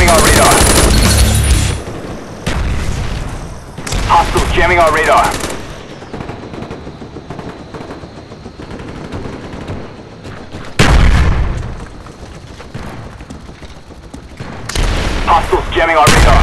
jamming our radar. Hostiles jamming our radar. Hostiles jamming our radar.